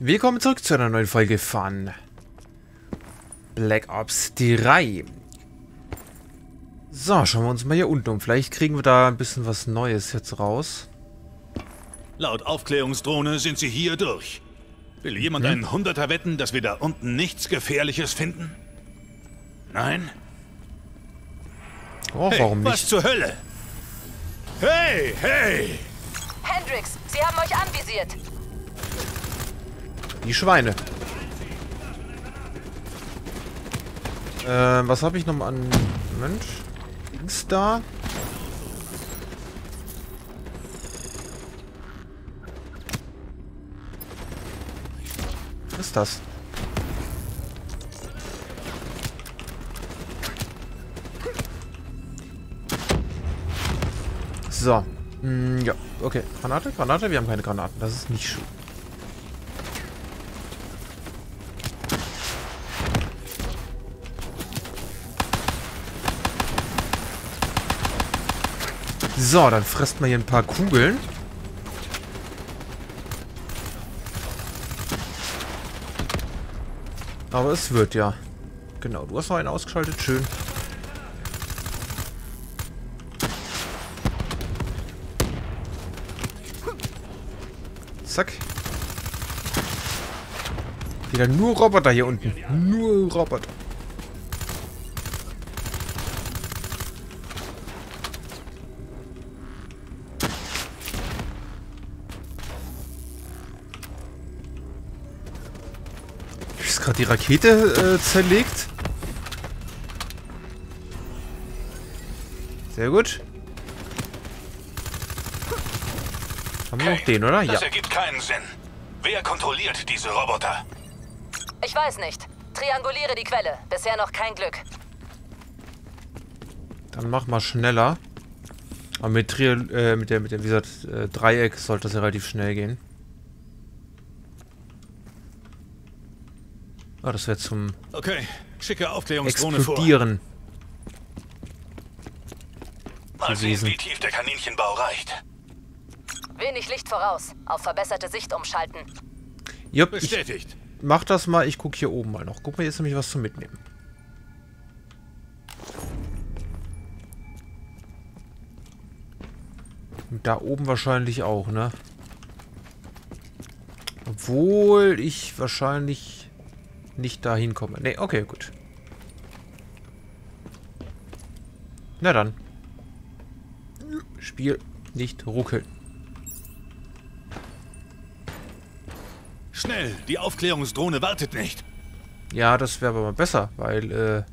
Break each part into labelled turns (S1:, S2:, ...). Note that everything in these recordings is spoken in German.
S1: Willkommen zurück zu einer neuen Folge von Black Ops 3. So, schauen wir uns mal hier unten um. Vielleicht kriegen wir da ein bisschen was Neues jetzt raus.
S2: Laut Aufklärungsdrohne sind sie hier durch. Will jemand hm? einen Hunderter wetten, dass wir da unten nichts Gefährliches finden? Nein?
S1: Oh, hey, warum nicht?
S2: Was zur Hölle? Hey, hey!
S3: Hendrix, sie haben euch anvisiert.
S1: Die Schweine. Äh, was habe ich noch mal an... Mensch. Dings da. Was ist das? So. Mm, ja, okay. Granate, Granate? Wir haben keine Granaten. Das ist nicht schön. So, dann frisst man hier ein paar Kugeln. Aber es wird ja. Genau, du hast noch einen ausgeschaltet. Schön. Zack. Wieder nur Roboter hier unten. Nur Roboter. Gerade die Rakete äh, zerlegt? Sehr gut. Haben wir noch den, oder?
S2: Das ja. ergibt keinen Sinn. Wer kontrolliert diese Roboter?
S3: Ich weiß nicht. Trianguliere die Quelle. Bisher noch kein Glück.
S1: Dann mach mal schneller. Aber mit, Tri äh, mit, der, mit dem, wie gesagt, äh, Dreieck sollte das ja relativ schnell gehen. Ah, das wäre zum
S2: Okay, schicke Aufklärungsdrohne
S1: Explodieren.
S2: Vor. Mal sehen, wie tief der Kaninchenbau reicht.
S3: Wenig Licht voraus. Auf verbesserte Sicht umschalten.
S1: Jupp, Bestätigt. mach das mal. Ich gucke hier oben mal noch. Guck mal, hier ist nämlich was zum Mitnehmen. Und da oben wahrscheinlich auch, ne? Obwohl ich wahrscheinlich nicht dahin komme. Ne, okay, gut. Na dann. Spiel nicht ruckeln.
S2: Schnell, die Aufklärungsdrohne wartet nicht.
S1: Ja, das wäre aber mal besser, weil, äh,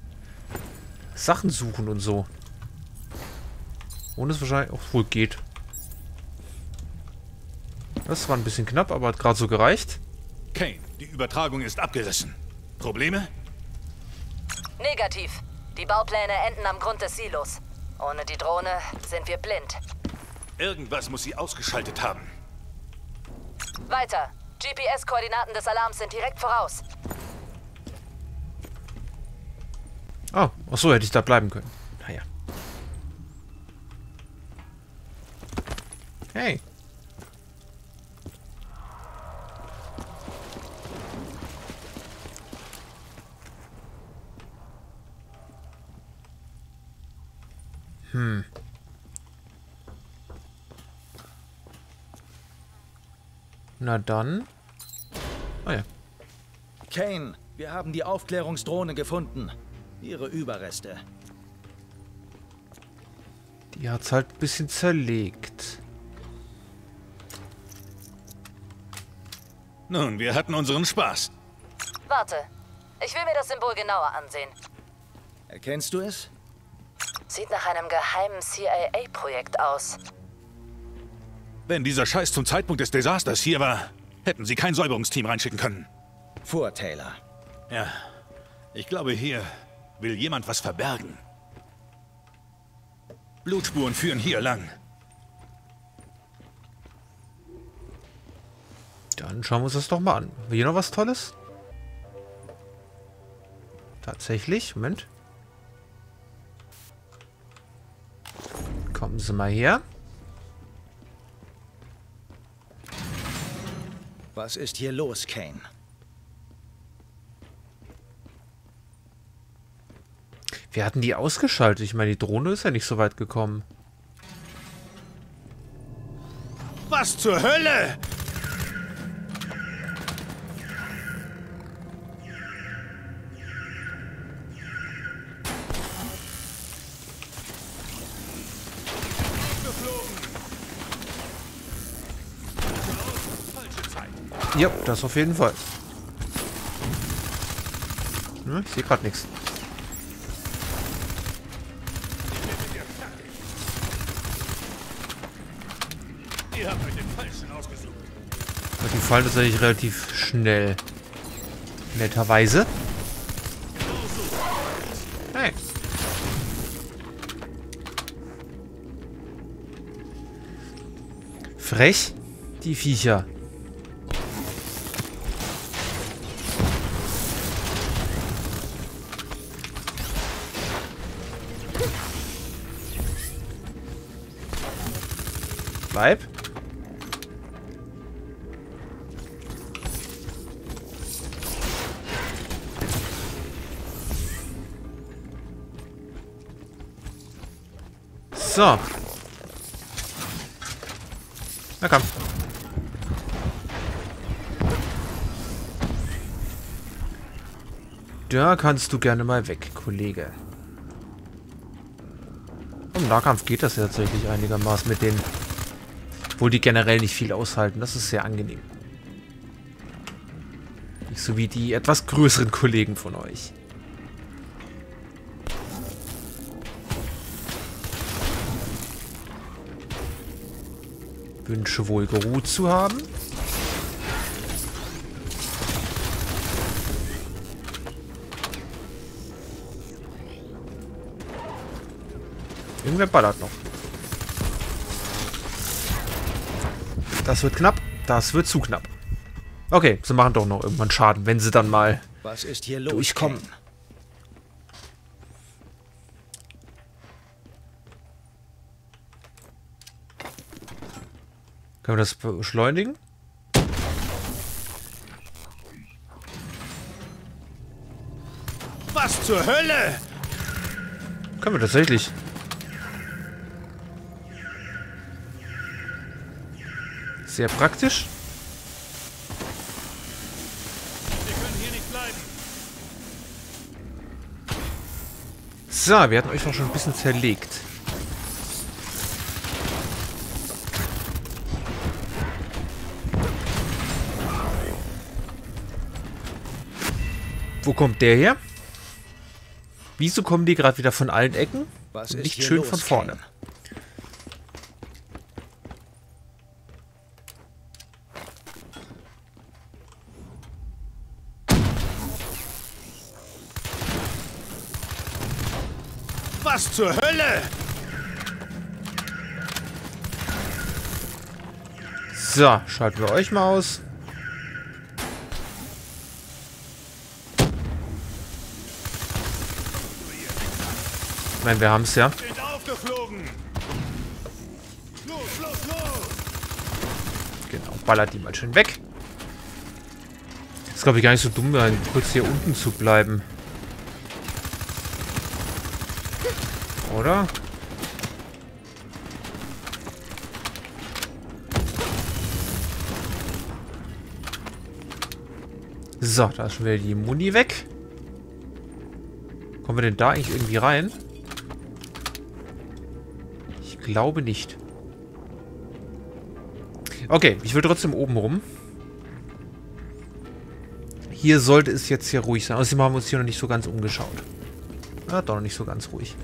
S1: Sachen suchen und so. Und es wahrscheinlich auch wohl geht. Das war ein bisschen knapp, aber hat gerade so gereicht.
S2: Kane, die Übertragung ist abgerissen. Probleme?
S3: Negativ. Die Baupläne enden am Grund des Silos. Ohne die Drohne sind wir blind.
S2: Irgendwas muss sie ausgeschaltet haben.
S3: Weiter. GPS-Koordinaten des Alarms sind direkt voraus.
S1: Oh, ach so, hätte ich da bleiben können. Naja. Hey. Hm. Na dann. Ah ja.
S4: Kane, wir haben die Aufklärungsdrohne gefunden. Ihre Überreste.
S1: Die hat's halt ein bisschen zerlegt.
S2: Nun, wir hatten unseren Spaß.
S3: Warte. Ich will mir das Symbol genauer ansehen.
S4: Erkennst du es?
S3: Sieht nach einem geheimen CIA-Projekt aus.
S2: Wenn dieser Scheiß zum Zeitpunkt des Desasters hier war, hätten sie kein Säuberungsteam reinschicken können.
S4: Vor Taylor.
S2: Ja. Ich glaube, hier will jemand was verbergen. Blutspuren führen hier lang.
S1: Dann schauen wir uns das doch mal an. Hier noch was Tolles? Tatsächlich. Moment. Kommen Sie mal her.
S4: Was ist hier los, Kane?
S1: Wir hatten die ausgeschaltet. Ich meine, die Drohne ist ja nicht so weit gekommen.
S2: Was zur Hölle?
S1: Ja, das auf jeden Fall. Hm, ich sehe gerade nichts. Die fallen tatsächlich relativ schnell. Netterweise. Hey. Frech, die Viecher. Bleib. So. Na komm. Da kannst du gerne mal weg, Kollege. Im Nahkampf geht das ja tatsächlich einigermaßen mit denen. Obwohl die generell nicht viel aushalten. Das ist sehr angenehm. Nicht so wie die etwas größeren Kollegen von euch. Wünsche wohl geruht zu haben. Irgendwer ballert noch. Das wird knapp. Das wird zu knapp. Okay, sie machen doch noch irgendwann Schaden, wenn sie dann mal
S4: Was ist hier los,
S1: durchkommen.
S4: Kane?
S1: Können wir das beschleunigen?
S2: Was zur Hölle?
S1: Können wir tatsächlich. Sehr praktisch. So, wir hatten euch noch schon ein bisschen zerlegt. Wo kommt der her? Wieso kommen die gerade wieder von allen Ecken?
S4: Was ist
S1: nicht schön
S4: los,
S1: von vorne.
S4: Kane?
S2: Was zur Hölle?
S1: So, schalten wir euch mal aus. Ich meine, wir haben es ja. Genau, ballert die mal schön weg. Ist, glaube ich, gar nicht so dumm, kurz hier unten zu bleiben. Oder? So, da ist schon wieder die Muni weg. Kommen wir denn da eigentlich irgendwie rein? Ich glaube nicht. Okay, ich will trotzdem oben rum. Hier sollte es jetzt hier ruhig sein. Außerdem haben wir uns hier noch nicht so ganz umgeschaut. Ja, doch noch nicht so ganz ruhig.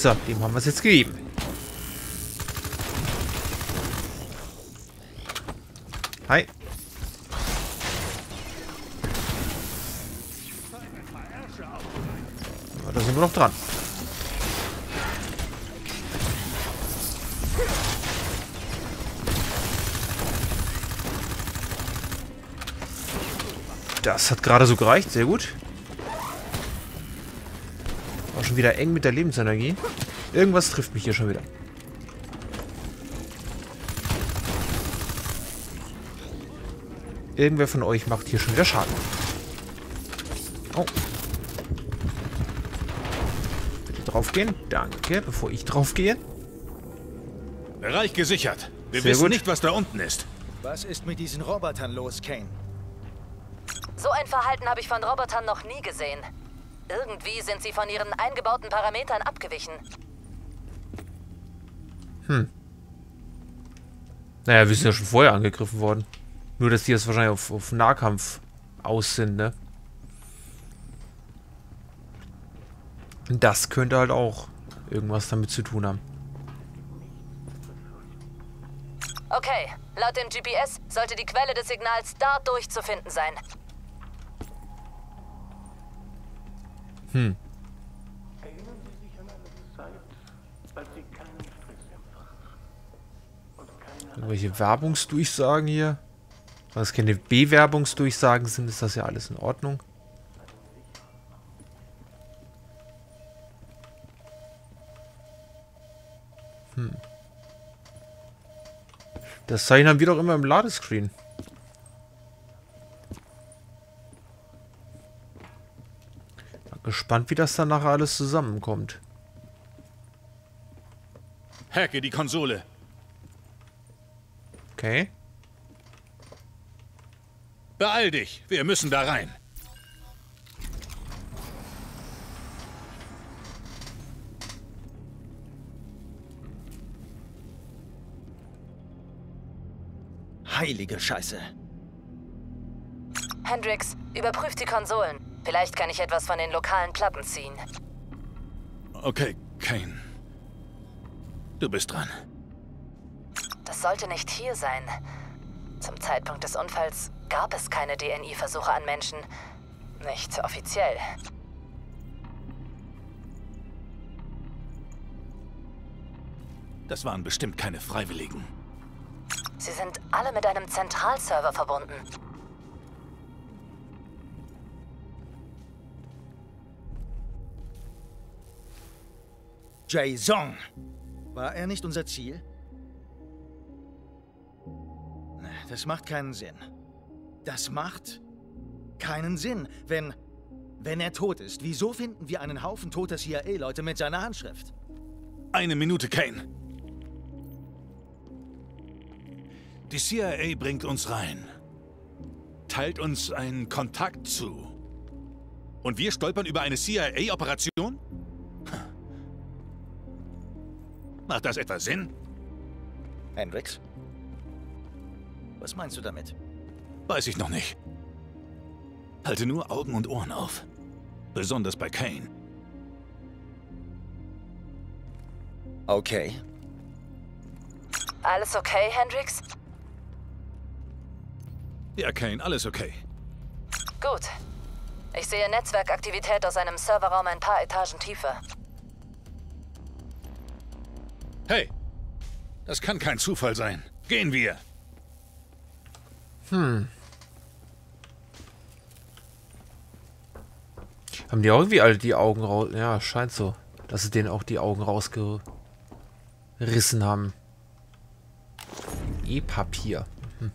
S1: So, dem haben wir es jetzt gegeben. Hi. Ja, da sind wir noch dran. Das hat gerade so gereicht. Sehr gut. Schon wieder eng mit der Lebensenergie. Irgendwas trifft mich hier schon wieder. Irgendwer von euch macht hier schon wieder Schaden. Oh. Bitte draufgehen. Danke, bevor ich draufgehe.
S2: Bereich gesichert. Wir
S1: Sehr
S2: wissen
S1: gut.
S2: nicht, was da unten ist.
S4: Was ist mit diesen Robotern los, Kane?
S3: So ein Verhalten habe ich von Robotern noch nie gesehen. Irgendwie sind sie von ihren eingebauten Parametern abgewichen.
S1: Naja, wir sind ja schon vorher angegriffen worden. Nur, dass die jetzt wahrscheinlich auf, auf Nahkampf aus sind, ne? Das könnte halt auch irgendwas damit zu tun haben.
S3: Okay, laut dem GPS sollte die Quelle des Signals da durchzufinden sein.
S5: Erinnern Sie sich an eine Zeit, als Sie keinen Stress empfanden und keine
S1: Irgendwelche Werbungsdurchsagen hier. Wenn es keine Bewerbungsdurchsagen sind, ist das ja alles in Ordnung. Hm. Das Zeichen haben wir doch immer im Ladescreen. Gespannt, wie das dann nachher alles zusammenkommt.
S2: Hacke die Konsole.
S1: Okay.
S2: Beeil dich. Wir müssen da rein.
S4: Heilige Scheiße.
S3: Hendrix, überprüf die Konsolen. Vielleicht kann ich etwas von den lokalen Platten ziehen.
S2: Okay, Kane. Du bist dran.
S3: Das sollte nicht hier sein. Zum Zeitpunkt des Unfalls gab es keine DNI-Versuche an Menschen. Nicht offiziell.
S2: Das waren bestimmt keine Freiwilligen.
S3: Sie sind alle mit einem Zentralserver verbunden.
S4: Jason. War er nicht unser Ziel? Das macht keinen Sinn. Das macht keinen Sinn, wenn... Wenn er tot ist, wieso finden wir einen Haufen toter CIA-Leute mit seiner Handschrift?
S2: Eine Minute, Kane. Die CIA bringt uns rein. Teilt uns einen Kontakt zu. Und wir stolpern über eine CIA-Operation? Macht das etwa Sinn?
S4: Hendrix? Was meinst du damit?
S2: Weiß ich noch nicht. Halte nur Augen und Ohren auf. Besonders bei Kane.
S4: Okay.
S3: Alles okay, Hendrix?
S2: Ja, Kane, alles okay.
S3: Gut. Ich sehe Netzwerkaktivität aus einem Serverraum ein paar Etagen tiefer.
S2: Hey, das kann kein Zufall sein. Gehen wir.
S1: Haben die auch irgendwie alle die Augen raus... Ja, scheint so. Dass sie denen auch die Augen rausgerissen haben. E-Papier. Hm.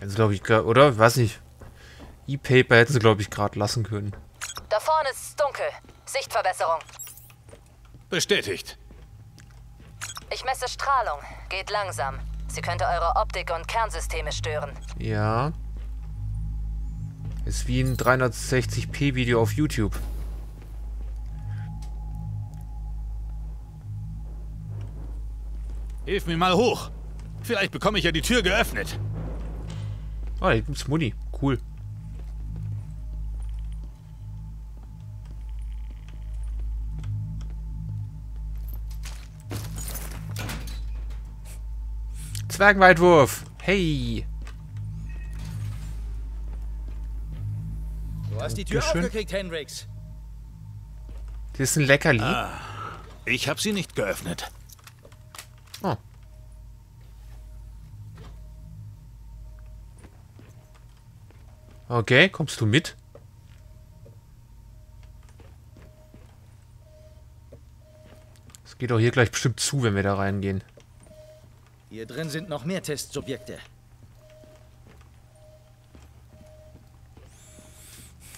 S1: Also glaube ich, oder? Weiß nicht. E-Paper hätten sie, glaube ich, gerade lassen können.
S3: Da vorne ist es dunkel. Sichtverbesserung.
S2: Bestätigt.
S3: Ich messe Strahlung. Geht langsam. Sie könnte eure Optik und Kernsysteme stören.
S1: Ja. Ist wie ein 360p Video auf YouTube.
S2: Hilf mir mal hoch. Vielleicht bekomme ich ja die Tür geöffnet.
S1: Ah, hier gibt's Muni. Cool. Zwergenweitwurf. Hey.
S4: Du hast die Tür
S1: Dankeschön.
S4: aufgekriegt, Hendrix.
S1: Das ist ein Leckerli.
S2: Ich habe sie nicht geöffnet.
S1: Oh. Okay, kommst du mit? Es geht doch hier gleich bestimmt zu, wenn wir da reingehen.
S4: Hier drin sind noch mehr Testsubjekte.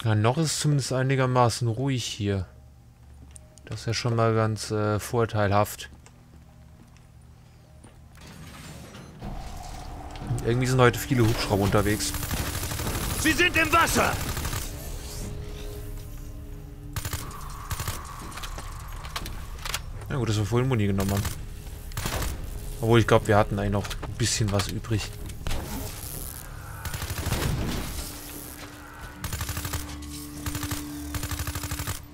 S1: Ja, noch ist es zumindest einigermaßen ruhig hier. Das ist ja schon mal ganz äh, vorteilhaft. Und irgendwie sind heute viele Hubschrauber unterwegs.
S2: Sie sind im Wasser!
S1: Ja gut, dass wir vorhin Muni genommen haben. Obwohl, ich glaube, wir hatten eigentlich noch ein bisschen was übrig.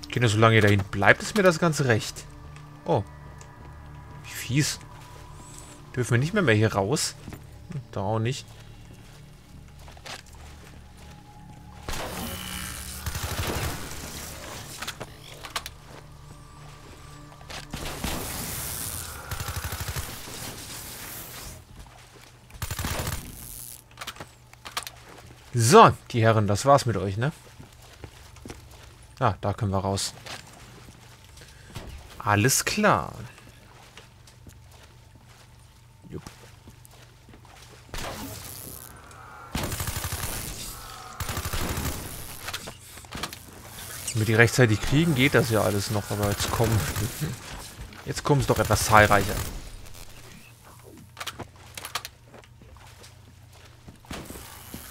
S1: Kinder, solange ihr da hinten bleibt, ist mir das Ganze recht. Oh. Wie fies. Dürfen wir nicht mehr mehr hier raus? Hm, Da auch nicht. So, die Herren, das war's mit euch, ne? Ah, da können wir raus. Alles klar. Jupp. Wenn wir die rechtzeitig kriegen, geht das ja alles noch, aber jetzt kommen... Jetzt kommen es doch etwas zahlreicher.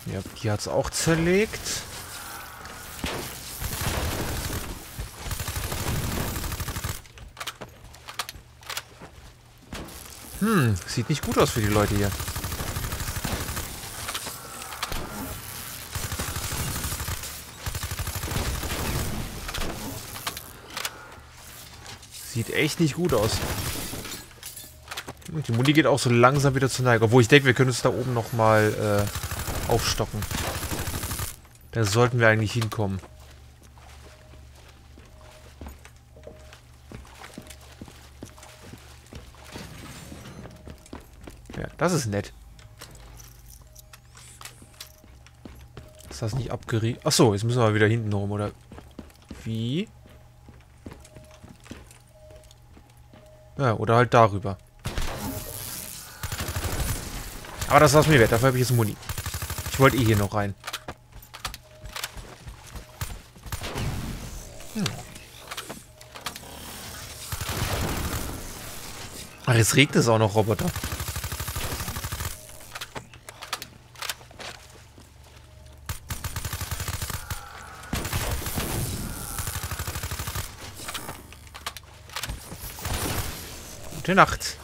S1: Ja, die hat es auch zerlegt. Hm, sieht nicht gut aus für die Leute hier. Sieht echt nicht gut aus. Die Muni geht auch so langsam wieder zur Neige. Obwohl ich denke, wir können uns da oben nochmal äh, aufstocken. Da sollten wir eigentlich hinkommen. Ja, das ist nett. Ist das nicht abgerieben? Achso, jetzt müssen wir wieder hinten rum, oder? Wie? Ja, oder halt darüber. Aber das war's mir wert. Dafür habe ich jetzt Muni. Ich wollte eh hier noch rein. Hm. Ach, jetzt regnet es auch noch, Roboter. Gute Nacht.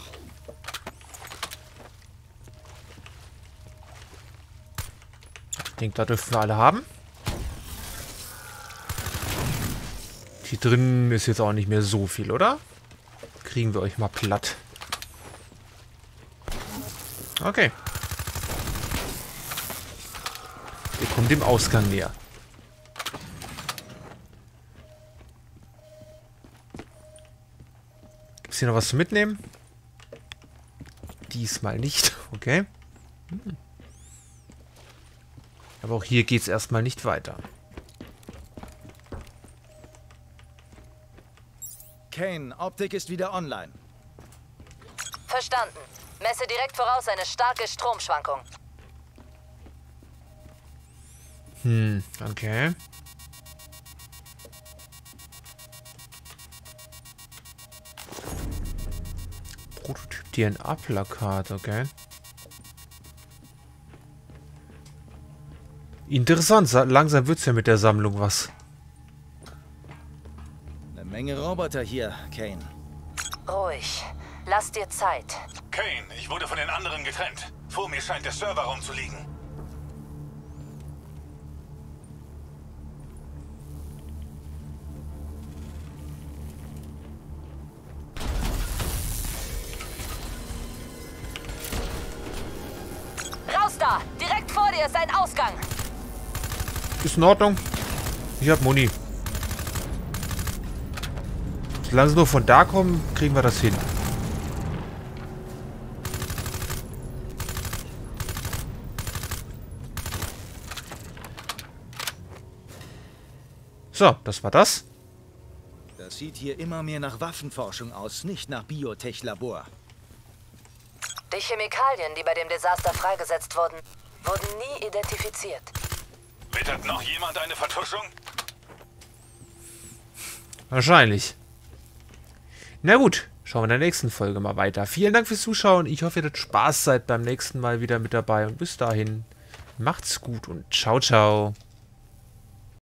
S1: Denke, da dürfen wir alle haben. Hier drin ist jetzt auch nicht mehr so viel, oder? Kriegen wir euch mal platt. Okay. Wir kommen dem Ausgang näher. Gibt es hier noch was zu mitnehmen? Diesmal nicht. Okay. Hm. Aber auch hier geht es erstmal nicht weiter.
S4: Kane, Optik ist wieder online.
S3: Verstanden. Messe direkt voraus eine starke Stromschwankung.
S1: Hm, okay. Prototyp DNA-Plakat, okay. Interessant, sa- langsam wird's ja mit der Sammlung was.
S4: Eine Menge Roboter hier, Kane.
S3: Ruhig. Lass dir Zeit.
S2: Kane, ich wurde von den anderen getrennt. Vor mir scheint der Serverraum zu liegen.
S1: In Ordnung. Ich hab Muni. Solange sie nur von da kommen, kriegen wir das hin. So, das war das.
S4: Das Das sieht hier immer mehr nach Waffenforschung aus, nicht nach Biotech-Labor.
S3: Die Chemikalien, die bei dem Desaster freigesetzt wurden, wurden nie identifiziert.
S2: Wittert noch jemand eine Vertuschung?
S1: Wahrscheinlich. Na gut, schauen wir in der nächsten Folge mal weiter. Vielen Dank fürs Zuschauen. Ich hoffe, ihr hattet Spaß, seid beim nächsten Mal wieder mit dabei. Und bis dahin, macht's gut und ciao, ciao.